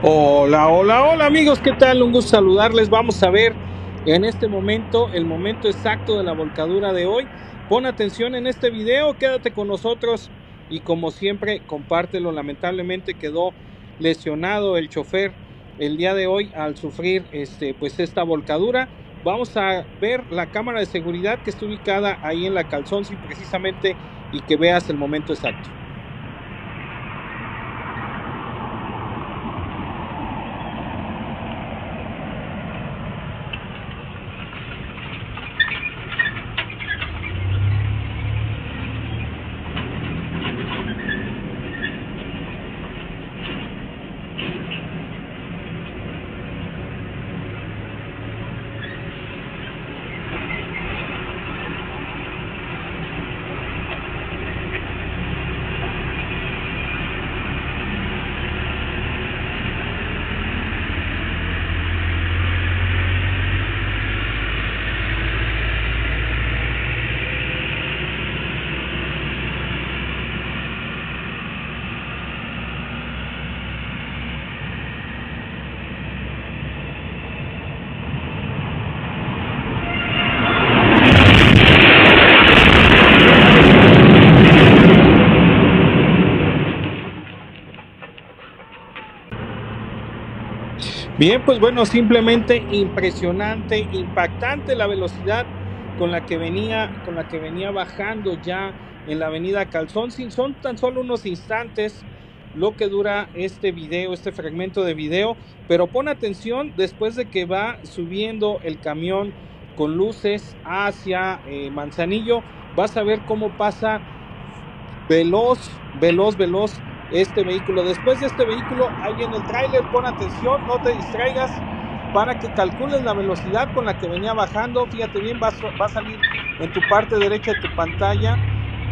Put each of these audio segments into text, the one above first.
Hola, hola, hola amigos, ¿qué tal? Un gusto saludarles. Vamos a ver en este momento el momento exacto de la volcadura de hoy. Pon atención en este video, quédate con nosotros y como siempre compártelo. Lamentablemente quedó lesionado el chofer el día de hoy al sufrir este pues esta volcadura. Vamos a ver la cámara de seguridad que está ubicada ahí en la calzón precisamente y que veas el momento exacto. Bien, pues bueno, simplemente impresionante, impactante la velocidad con la que venía, con la que venía bajando ya en la avenida Calzón. Son tan solo unos instantes lo que dura este video, este fragmento de video, pero pon atención después de que va subiendo el camión con luces hacia eh, Manzanillo, vas a ver cómo pasa veloz, veloz, veloz este vehículo. Después de este vehículo, ahí viene el tráiler, pon atención, no te distraigas para que calcules la velocidad con la que venía bajando. Fíjate bien, va, a salir en tu parte derecha de tu pantalla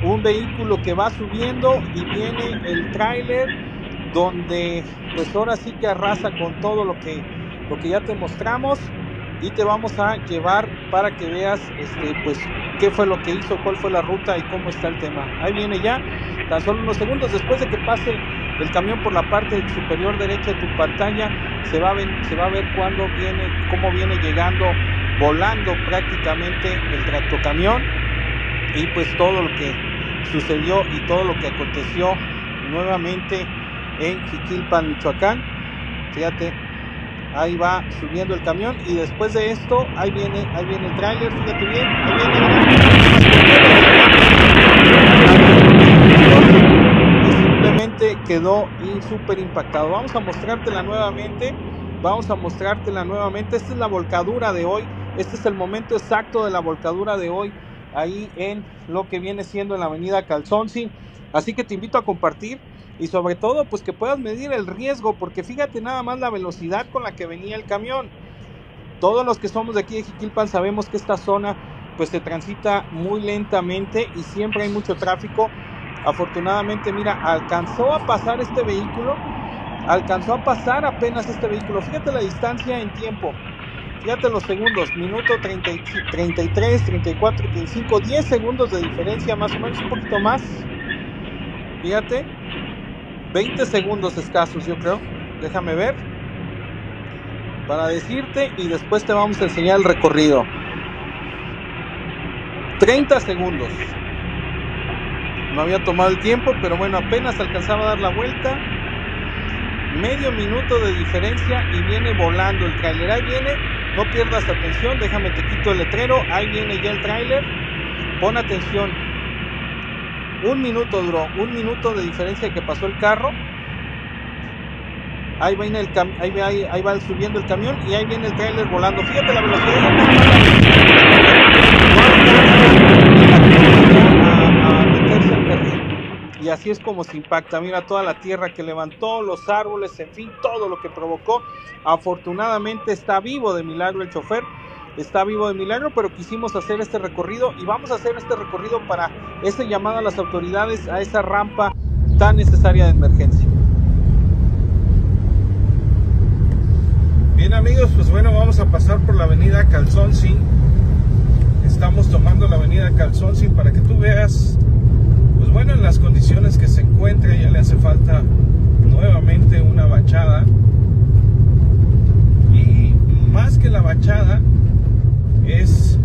un vehículo que va subiendo y viene el tráiler donde pues ahora sí que arrasa con todo lo que, lo que ya te mostramos y te vamos a llevar para que veas este, pues qué fue lo que hizo, cuál fue la ruta y cómo está el tema. Ahí viene ya, tan solo unos segundos después de que pase el camión por la parte superior derecha de tu pantalla, se va a ver, se va a ver cuándo viene, cómo viene llegando, volando prácticamente el tractocamión y pues todo lo que sucedió y todo lo que aconteció nuevamente en Jiquilpan, Michoacán. Fíjate, ahí va subiendo el camión y después de esto ahí viene ahí viene el tráiler fíjate bien ahí viene y simplemente quedó súper impactado. Vamos a mostrártela nuevamente vamos a mostrártela nuevamente. Esta es la volcadura de hoy este es el momento exacto de la volcadura de hoy ahí en lo que viene siendo en la avenida Calzonsi así que te invito a compartir y sobre todo pues que puedas medir el riesgo porque fíjate nada más la velocidad con la que venía el camión. Todos los que somos de aquí de Jiquilpan sabemos que esta zona pues se transita muy lentamente y siempre hay mucho tráfico. Afortunadamente mira alcanzó a pasar este vehículo alcanzó a pasar apenas este vehículo. Fíjate la distancia en tiempo. Fíjate los segundos minuto 30, 33 34 35 10 segundos de diferencia más o menos un poquito más. Fíjate 20 segundos escasos, yo creo. Déjame ver. Para decirte y después te vamos a enseñar el recorrido. 30 segundos. No había tomado el tiempo, pero bueno, apenas alcanzaba a dar la vuelta. Medio minuto de diferencia y viene volando el tráiler. Ahí viene, no pierdas atención, déjame te quito el letrero. Ahí viene ya el tráiler. Pon atención, un minuto duró, un minuto de diferencia que pasó el carro. Ahí va, el ahí, ahí, va subiendo el camión y ahí viene el trailer volando. Fíjate la velocidad. Y así es como se impacta. Mira toda la tierra que levantó, los árboles, en fin, todo lo que provocó. Afortunadamente está vivo de milagro el chofer está vivo de milagro, pero quisimos hacer este recorrido y vamos a hacer este recorrido para este llamado a las autoridades a esa rampa tan necesaria de emergencia. Bien amigos, pues bueno, vamos a pasar por la avenida Calzonsi. Estamos tomando la avenida Calzonsi para que tú veas, pues bueno, en las condiciones que se encuentra, ya le hace falta nuevamente una bachada. Y más que la bachada, es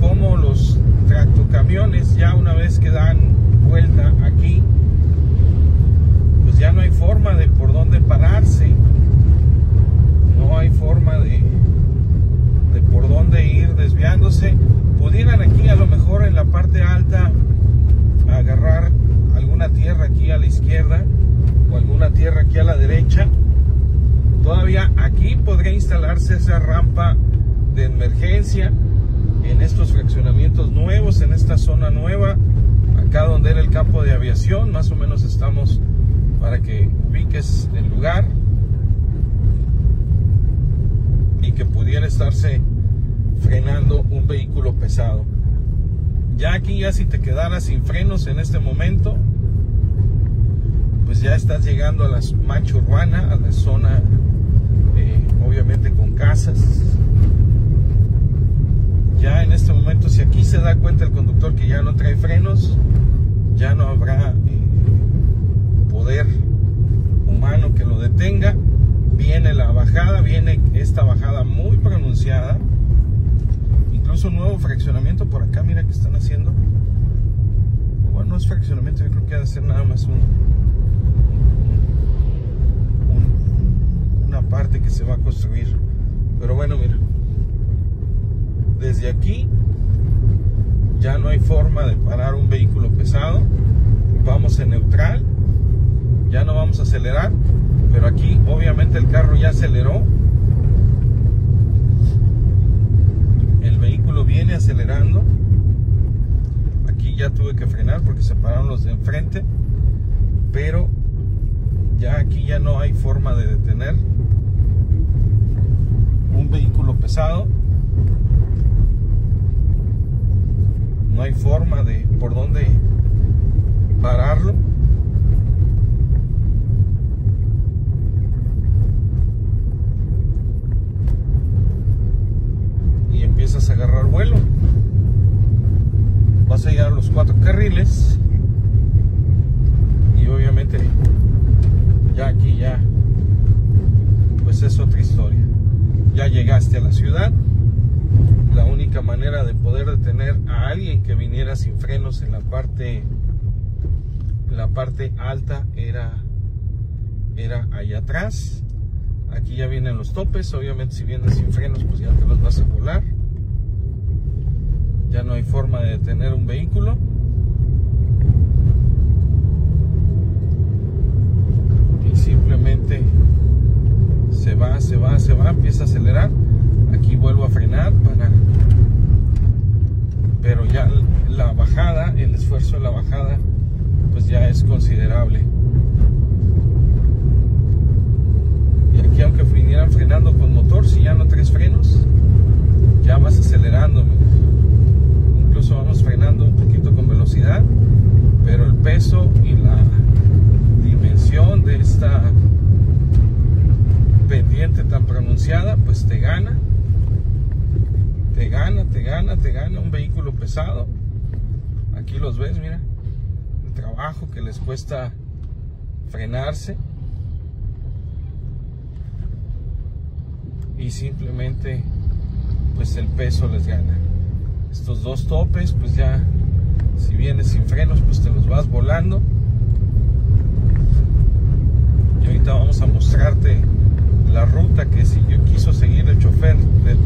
cómo los tractocamiones ya una vez que dan vuelta aquí, pues ya no hay forma de por dónde pararse, no hay forma de emergencia en estos fraccionamientos nuevos, en esta zona nueva, acá donde era el campo de aviación, más o menos estamos para que ubiques el lugar y que pudiera estarse frenando un vehículo pesado. Ya aquí ya si te quedaras sin frenos en este momento, pues ya estás llegando a la mancha urbana, a la zona eh, obviamente con casas. Ya en este momento, si aquí se da cuenta el conductor que ya no trae frenos, ya no habrá eh, poder humano que lo detenga. Viene la bajada, viene esta bajada muy pronunciada. Incluso un nuevo fraccionamiento por acá, mira que están haciendo. Bueno, no es fraccionamiento, yo creo que ha de ser nada más un, una parte que se va a construir. Pero bueno, mira. Desde aquí ya no hay forma de parar un vehículo pesado. Vamos en neutral. Ya no vamos a acelerar. Pero aquí obviamente el carro ya aceleró. El vehículo viene acelerando. Aquí ya tuve que frenar porque se pararon los de enfrente. Pero ya aquí ya no hay forma de detener un vehículo pesado. No hay forma de por dónde pararlo. Y empiezas a agarrar vuelo. Vas a llegar a los cuatro carriles. Y obviamente ya aquí ya pues es otra historia. Ya llegaste a la ciudad. La única manera de poder detener a alguien que viniera sin frenos en la la parte alta era era allá atrás. Aquí ya vienen los topes, obviamente si vienes sin frenos pues ya te los vas a volar. Ya no hay forma de detener un vehículo. Y simplemente se va, se va, se va, empieza a acelerar. Aquí vuelvo a frenar para... Pero ya la bajada, el esfuerzo de la bajada, pues ya es considerable. Y aquí aunque vinieran frenando con motor, si ya no traes frenos, ya vas acelerando. Incluso vamos frenando un poquito con velocidad, pero el peso y la dimensión de esta pendiente tan pronunciada, pues te gana. Te gana, te gana, te gana un vehículo pesado. Aquí los ves, mira. El trabajo que cuesta frenarse. Y simplemente, pues el peso les gana. Estos dos topes, pues ya, si vienes sin frenos, pues te los vas volando. Y ahorita vamos a mostrarte la ruta que si yo quiso seguir el chofer del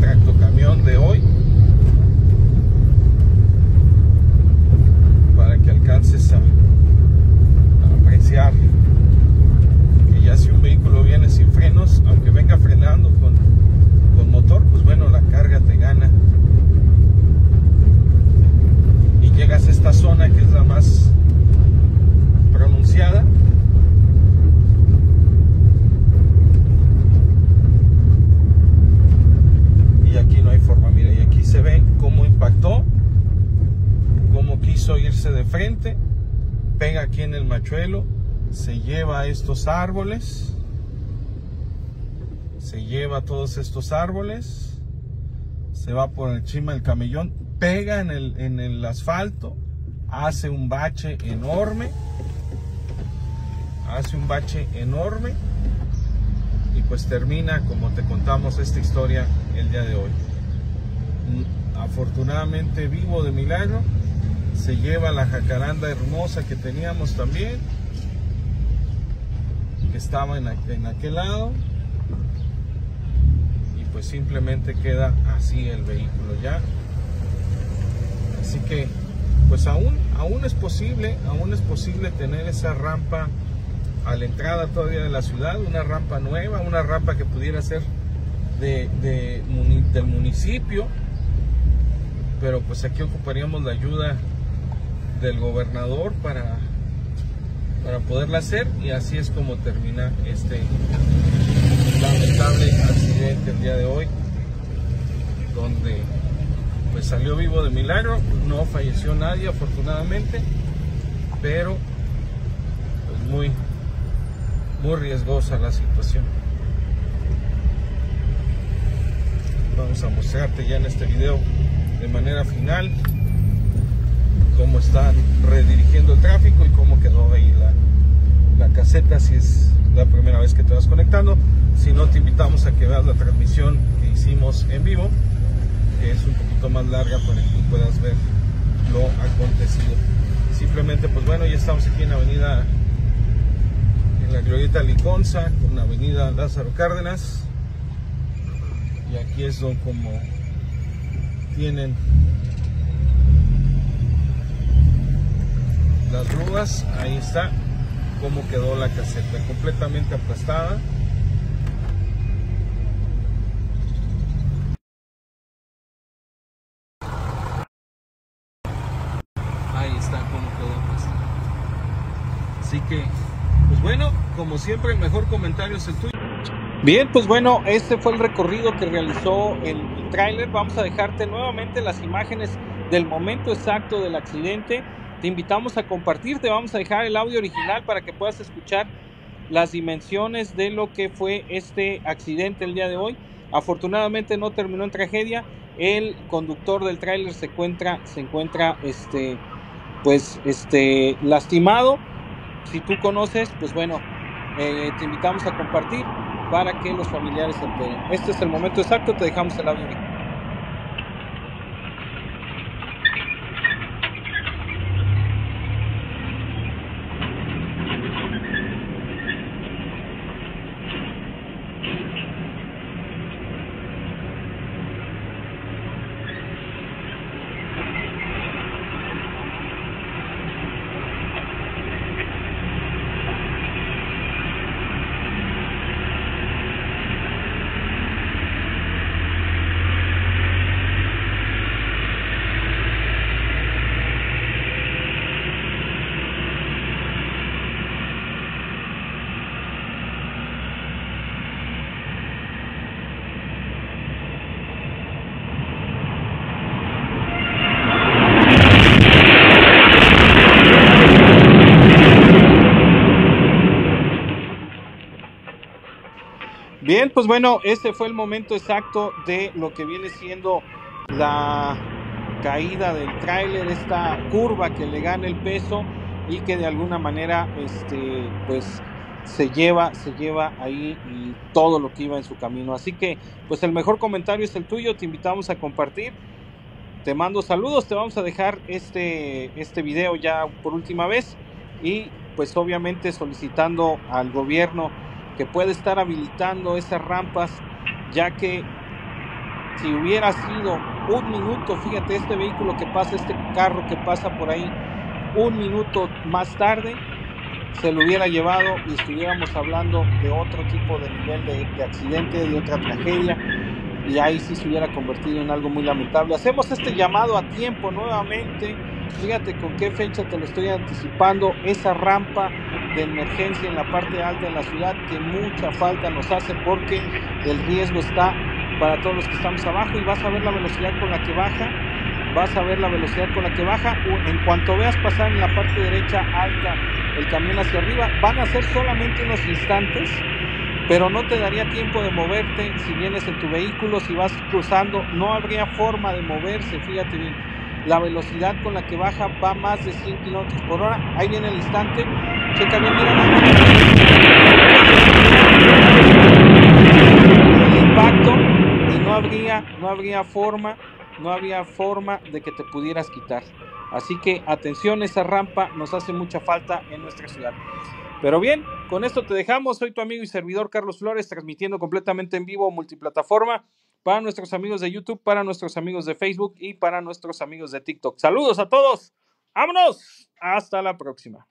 tractocamión de hoy para que alcances a, a apreciar que ya si un vehículo viene sin frenos aunque venga frenando con, con motor pues bueno la carga te gana y llegas a esta zona que es la más pronunciada y aquí no hay forma, mira, y aquí se ve cómo impactó, cómo irse de frente, pega aquí en el machuelo, se lleva estos árboles, se lleva todos estos árboles, se va por encima del camellón, pega en el, en el asfalto, hace un bache enorme, hace un bache enorme y pues termina como te contamos esta historia el día de hoy. Afortunadamente vivo de milagro, se lleva la jacaranda hermosa que teníamos también, que estaba en, en aquel lado y pues simplemente queda así el vehículo ya. Así que pues aún, aún es posible, aún es posible tener esa rampa a la entrada todavía de la ciudad, una rampa nueva, una rampa que pudiera ser de, del municipio, pero pues aquí ocuparíamos la ayuda del gobernador para, para poderla hacer y así es como termina este lamentable accidente el día de hoy, donde pues salió vivo de milagro, no falleció nadie afortunadamente, pero pues muy, muy riesgosa la situación. Vamos a mostrarte ya en este video de manera final cómo están redirigiendo el tráfico y cómo quedó ahí la, caseta si es la primera vez que te vas conectando. Si no, te invitamos a que veas la transmisión que hicimos en vivo, que es un poquito más larga para que puedas ver lo acontecido. Simplemente, pues bueno, ya estamos aquí en la avenida, en la glorieta Liconza, con la avenida Lázaro Cárdenas. Y aquí es como tienen las grúas, ahí está cómo quedó la caseta, completamente aplastada. Ahí está cómo quedó aplastada. Así que, pues bueno, como siempre, el mejor comentario es el tuyo. Bien, pues bueno, este fue el recorrido que realizó el, el tráiler. Vamos a dejarte nuevamente las imágenes del momento exacto del accidente. Te invitamos a compartir, te vamos a dejar el audio original para que puedas escuchar las dimensiones de lo que fue este accidente el día de hoy. Afortunadamente no terminó en tragedia. El conductor del tráiler se encuentra, se encuentra, este, pues, este, lastimado. Si tú conoces, pues bueno, eh, te invitamos a compartir para que los familiares se enteren. Este es el momento exacto, te dejamos el audio. Bien, pues bueno, este fue el momento exacto de lo que viene siendo la caída del tráiler, esta curva que le gana el peso y que de alguna manera este pues se lleva se lleva ahí y todo lo que iba en su camino. Así que pues el mejor comentario es el tuyo, te invitamos a compartir. Te mando saludos, te vamos a dejar este este video ya por última vez y pues obviamente solicitando al gobierno que puede estar habilitando esas rampas, ya que si hubiera sido un minuto, fíjate, este vehículo que pasa, este carro que pasa por ahí, un minuto más tarde, se lo hubiera llevado y estuviéramos hablando de otro tipo de nivel de, de accidente, de otra tragedia, y ahí sí se hubiera convertido en algo muy lamentable. Hacemos este llamado a tiempo nuevamente. Fíjate con qué fecha te lo estoy anticipando. Esa rampa de emergencia en la parte alta de la ciudad que mucha falta nos hace porque el riesgo está para todos los que estamos abajo y vas a ver la velocidad con la que baja. Vas a ver la velocidad con la que baja. En cuanto veas pasar en la parte derecha alta el camión hacia arriba, van a ser solamente unos instantes pero no te daría tiempo de moverte si vienes en tu vehículo, si vas cruzando, no habría forma de moverse, fíjate bien. La velocidad con la que baja va más de 100 kilómetros por hora. Ahí viene el instante. Checa bien. El impacto y no habría, no habría forma, no había forma de que te pudieras quitar. Así que atención, esa rampa nos hace mucha falta en nuestra ciudad. Pero bien, con esto te dejamos. Soy tu amigo y servidor Carlos Flores, transmitiendo completamente en vivo multiplataforma para nuestros amigos de YouTube, para nuestros amigos de Facebook y para nuestros amigos de TikTok. Saludos a todos. Vámonos. Hasta la próxima.